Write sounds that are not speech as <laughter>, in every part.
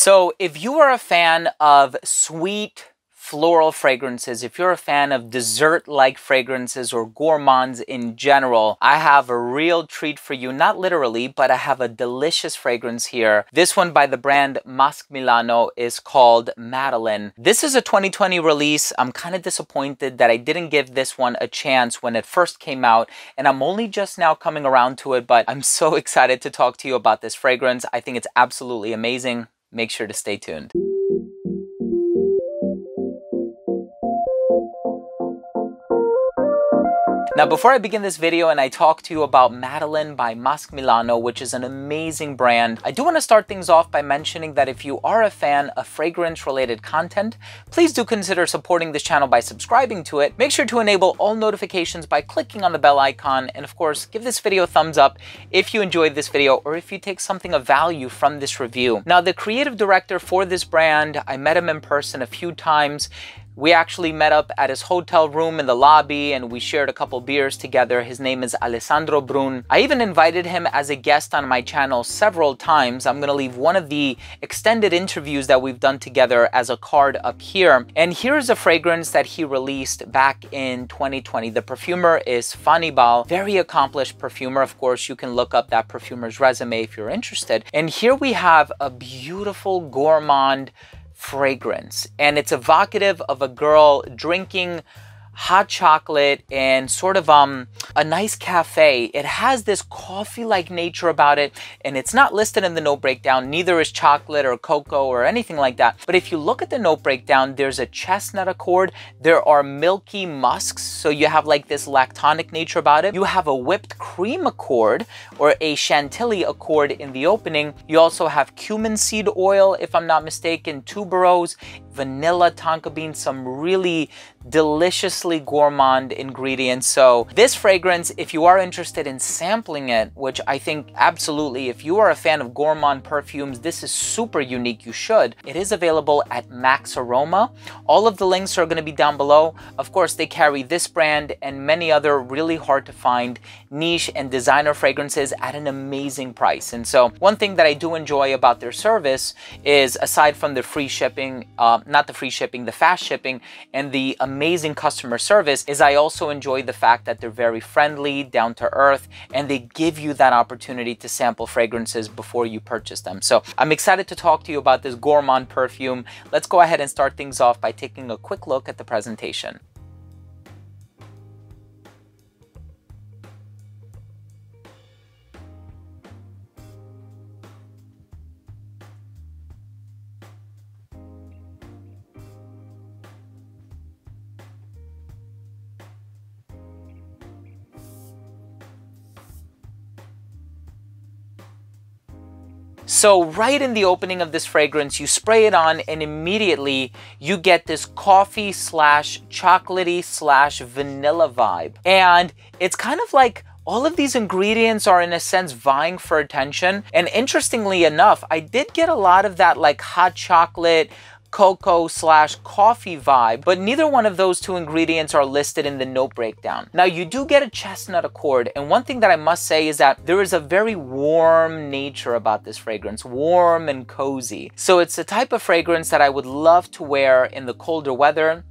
So if you are a fan of sweet, floral fragrances, if you're a fan of dessert-like fragrances or gourmands in general, I have a real treat for you. Not literally, but I have a delicious fragrance here. This one by the brand Masque Milano is called Madeleine. This is a 2020 release. I'm kind of disappointed that I didn't give this one a chance when it first came out, and I'm only just now coming around to it, but I'm so <laughs> excited to talk to you about this fragrance. I think it's absolutely amazing. Make sure to stay tuned. Now, before I begin this video and I talk to you about Madeleine by Masque Milano, which is an amazing brand, I do want to start things off by mentioning that if you are a fan of fragrance-related content, please do consider supporting this channel by subscribing to it. Make sure to enable all notifications by clicking on the bell icon, and of course, give this video a thumbs up if you enjoyed this video or if you take something of value from this review. Now, the creative director for this brand, I met him in person a few times. We actually met up at his hotel room in the lobby and we shared a couple beers together. His name is Alessandro Brun. I even invited him as a guest on my channel several times. I'm gonna leave one of the extended interviews that we've done together as a card up here. And here's a fragrance that he released back in 2020. The perfumer is Fanny Bal, very accomplished perfumer. Of course, you can look up that perfumer's resume if you're interested. And here we have a beautiful gourmand fragrance. And it's evocative of a girl drinking hot chocolate and sort of um, a nice cafe. It has this coffee-like nature about it, and it's not listed in the note breakdown. Neither is chocolate or cocoa or anything like that. But if you look at the note breakdown, there's a chestnut accord. There are milky musks, so you have like this lactonic nature about it. You have a whipped cream accord or a chantilly accord in the opening. You also have cumin seed oil, if I'm not mistaken, tuberose, vanilla tonka bean, some really deliciously gourmand ingredients. So this fragrance, if you are interested in sampling it, which I think absolutely, if you are a fan of gourmand perfumes, this is super unique, you should. It is available at Max Aroma. All of the links are gonna be down below. Of course, they carry this brand and many other really hard to find niche and designer fragrances at an amazing price. And so one thing that I do enjoy about their service is aside from the free shipping, uh, not the free shipping, the fast shipping, and the amazing customer service is I also enjoy the fact that they're very friendly, down to earth, and they give you that opportunity to sample fragrances before you purchase them. So I'm excited to talk to you about this gourmand perfume. Let's go ahead and start things off by taking a quick look at the presentation. So right in the opening of this fragrance, you spray it on and immediately you get this coffee slash chocolatey slash vanilla vibe. And it's kind of like all of these ingredients are in a sense vying for attention. And interestingly enough, I did get a lot of that like hot chocolate, cocoa slash coffee vibe, but neither one of those two ingredients are listed in the note breakdown. Now you do get a chestnut accord, and one thing that I must say is that there is a very warm nature about this fragrance, warm and cozy. So it's the type of fragrance that I would love to wear in the colder weather,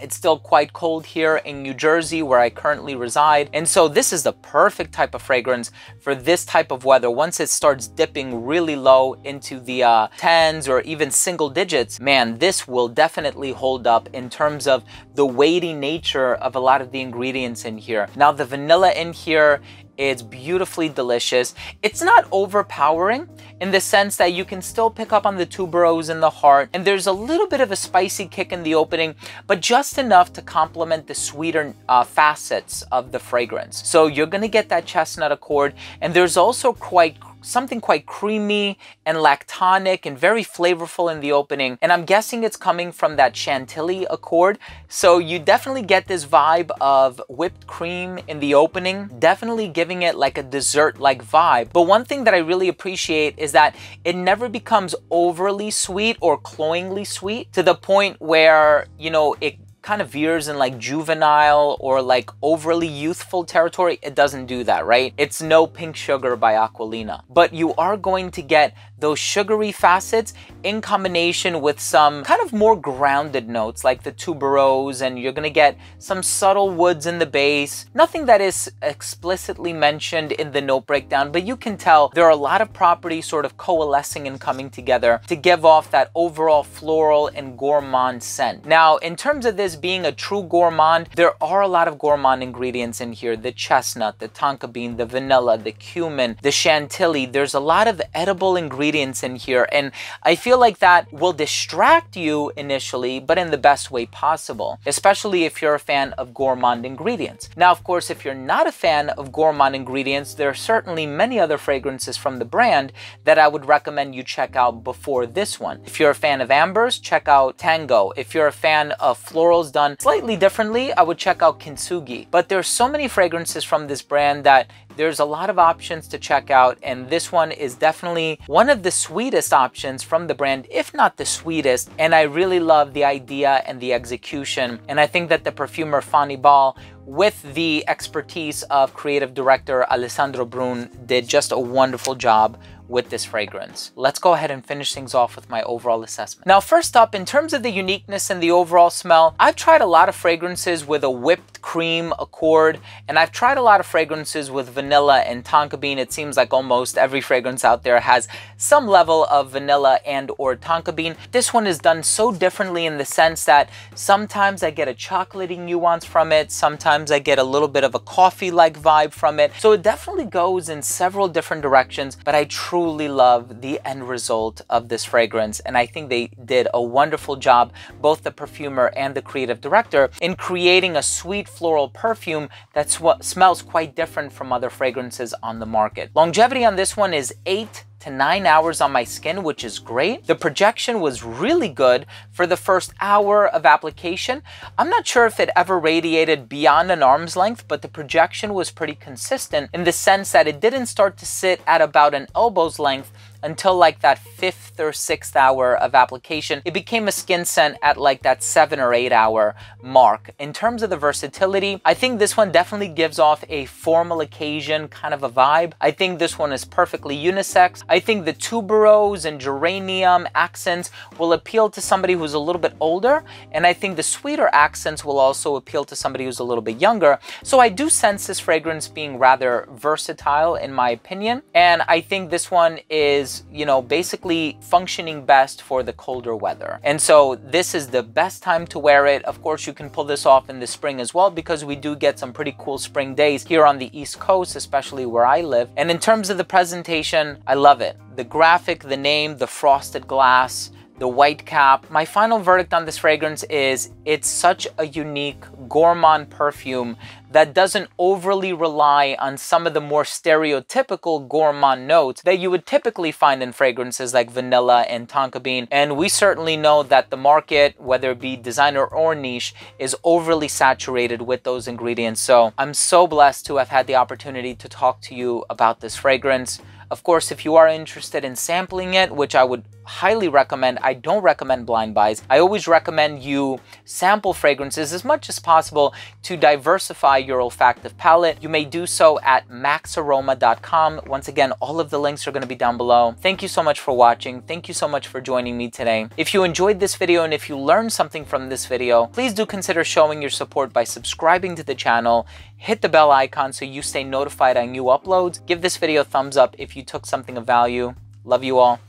it's still quite cold here in New Jersey where I currently reside. And so this is the perfect type of fragrance for this type of weather. Once it starts dipping really low into the uh, tens or even single digits, man, this will definitely hold up in terms of the weighty nature of a lot of the ingredients in here. Now the vanilla in here it's beautifully delicious. It's not overpowering in the sense that you can still pick up on the tuberose in the heart, and there's a little bit of a spicy kick in the opening, but just enough to complement the sweeter uh, facets of the fragrance. So you're gonna get that chestnut accord, and there's also quite something quite creamy and lactonic and very flavorful in the opening. And I'm guessing it's coming from that Chantilly Accord. So you definitely get this vibe of whipped cream in the opening, definitely giving it like a dessert-like vibe. But one thing that I really appreciate is that it never becomes overly sweet or cloyingly sweet to the point where, you know, it kind of veers in like juvenile or like overly youthful territory, it doesn't do that, right? It's no pink sugar by Aquolina. But you are going to get those sugary facets in combination with some kind of more grounded notes like the tuberose and you're gonna get some subtle woods in the base. Nothing that is explicitly mentioned in the note breakdown, but you can tell there are a lot of properties sort of coalescing and coming together to give off that overall floral and gourmand scent. Now, in terms of this being a true gourmand, there are a lot of gourmand ingredients in here. The chestnut, the tonka bean, the vanilla, the cumin, the chantilly. There's a lot of edible ingredients in here. And I feel like that will distract you initially, but in the best way possible, especially if you're a fan of gourmand ingredients. Now, of course, if you're not a fan of gourmand ingredients, there are certainly many other fragrances from the brand that I would recommend you check out before this one. If you're a fan of ambers, check out Tango. If you're a fan of done slightly differently, I would check out Kintsugi. But there's so many fragrances from this brand that there's a lot of options to check out and this one is definitely one of the sweetest options from the brand, if not the sweetest. And I really love the idea and the execution. And I think that the perfumer Fanny Bal with the expertise of creative director Alessandro Brun did just a wonderful job with this fragrance. Let's go ahead and finish things off with my overall assessment. Now, first up, in terms of the uniqueness and the overall smell, I've tried a lot of fragrances with a whipped cream accord, and I've tried a lot of fragrances with vanilla and tonka bean. It seems like almost every fragrance out there has some level of vanilla and or tonka bean. This one is done so differently in the sense that sometimes I get a chocolatey nuance from it, sometimes I get a little bit of a coffee-like vibe from it. So it definitely goes in several different directions, but I truly truly love the end result of this fragrance. And I think they did a wonderful job, both the perfumer and the creative director, in creating a sweet floral perfume that smells quite different from other fragrances on the market. Longevity on this one is eight to nine hours on my skin, which is great. The projection was really good for the first hour of application. I'm not sure if it ever radiated beyond an arm's length, but the projection was pretty consistent in the sense that it didn't start to sit at about an elbow's length until like that fifth or sixth hour of application. It became a skin scent at like that seven or eight hour mark. In terms of the versatility, I think this one definitely gives off a formal occasion kind of a vibe. I think this one is perfectly unisex. I think the tuberose and geranium accents will appeal to somebody who's a little bit older. And I think the sweeter accents will also appeal to somebody who's a little bit younger. So I do sense this fragrance being rather versatile in my opinion. And I think this one is you know, basically functioning best for the colder weather. And so this is the best time to wear it. Of course, you can pull this off in the spring as well because we do get some pretty cool spring days here on the East Coast, especially where I live. And in terms of the presentation, I love it. The graphic, the name, the frosted glass, the white cap. My final verdict on this fragrance is it's such a unique gourmand perfume that doesn't overly rely on some of the more stereotypical gourmand notes that you would typically find in fragrances like vanilla and tonka bean. And we certainly know that the market, whether it be designer or niche, is overly saturated with those ingredients. So I'm so blessed to have had the opportunity to talk to you about this fragrance. Of course, if you are interested in sampling it, which I would highly recommend, I don't recommend blind buys. I always recommend you sample fragrances as much as possible to diversify your olfactive palette. You may do so at maxaroma.com. Once again, all of the links are going to be down below. Thank you so much for watching. Thank you so much for joining me today. If you enjoyed this video and if you learned something from this video, please do consider showing your support by subscribing to the channel, hit the bell icon so you stay notified on new uploads. Give this video a thumbs up if you took something of value. Love you all.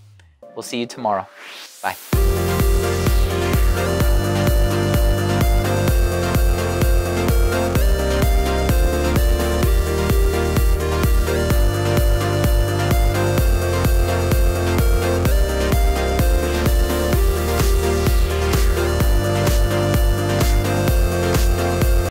We'll see you tomorrow. Bye.